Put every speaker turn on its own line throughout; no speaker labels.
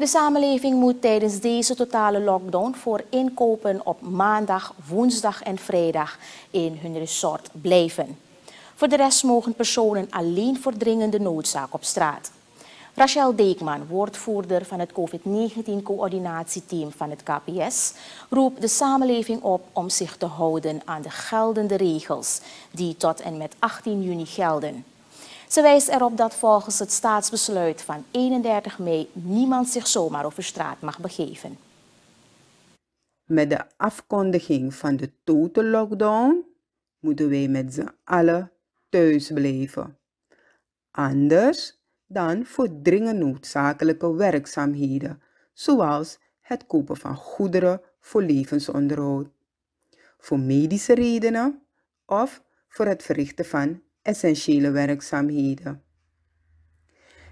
De samenleving moet tijdens deze totale lockdown voor inkopen op maandag, woensdag en vrijdag in hun resort blijven. Voor de rest mogen personen alleen voor dringende noodzaak op straat. Rachel Deekman, woordvoerder van het COVID-19-coördinatieteam van het KPS, roept de samenleving op om zich te houden aan de geldende regels die tot en met 18 juni gelden. Ze wijst erop dat volgens het staatsbesluit van 31 mei niemand zich zomaar over straat mag begeven.
Met de afkondiging van de total lockdown moeten wij met z'n allen thuis blijven. Anders dan voor dringend noodzakelijke werkzaamheden, zoals het kopen van goederen voor levensonderhoud, voor medische redenen of voor het verrichten van essentiële werkzaamheden.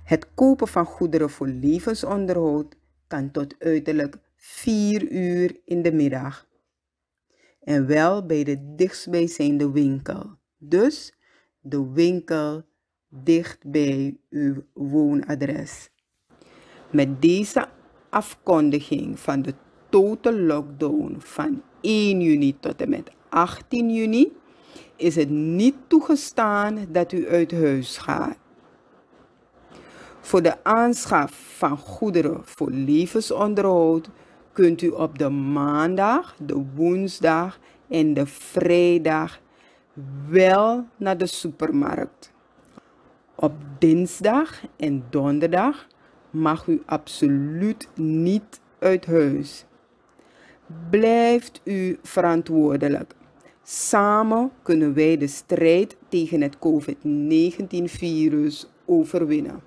Het kopen van goederen voor levensonderhoud kan tot uiterlijk 4 uur in de middag. En wel bij de dichtstbijzijnde winkel. Dus de winkel dicht bij uw woonadres. Met deze afkondiging van de total lockdown van 1 juni tot en met 18 juni is het niet toegestaan dat u uit huis gaat. Voor de aanschaf van goederen voor levensonderhoud kunt u op de maandag, de woensdag en de vrijdag wel naar de supermarkt. Op dinsdag en donderdag mag u absoluut niet uit huis. Blijft u verantwoordelijk. Samen kunnen wij de strijd tegen het COVID-19-virus overwinnen.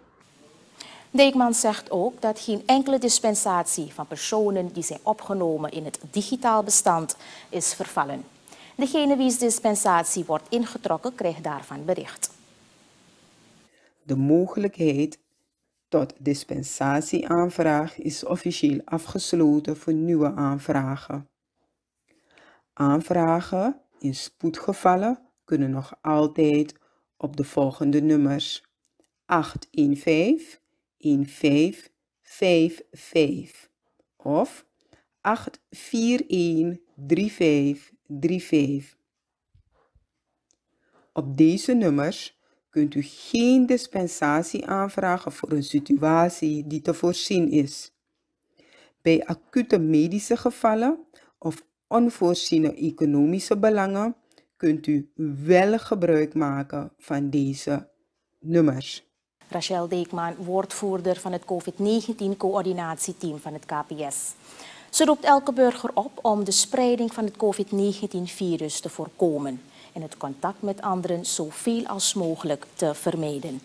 Deekman zegt ook dat geen enkele dispensatie van personen die zijn opgenomen in het digitaal bestand is vervallen. Degene wie's dispensatie wordt ingetrokken krijgt daarvan bericht.
De mogelijkheid tot dispensatieaanvraag is officieel afgesloten voor nieuwe aanvragen. Aanvragen in spoedgevallen kunnen nog altijd op de volgende nummers 815 1555 of 841 3535. Op deze nummers kunt u geen dispensatie aanvragen voor een situatie die te voorzien is. Bij acute medische gevallen of onvoorziene economische belangen kunt u wel gebruik maken van deze nummers.
Rachel Deekman, woordvoerder van het COVID-19-coördinatieteam van het KPS. Ze roept elke burger op om de spreiding van het COVID-19-virus te voorkomen en het contact met anderen zoveel als mogelijk te vermijden.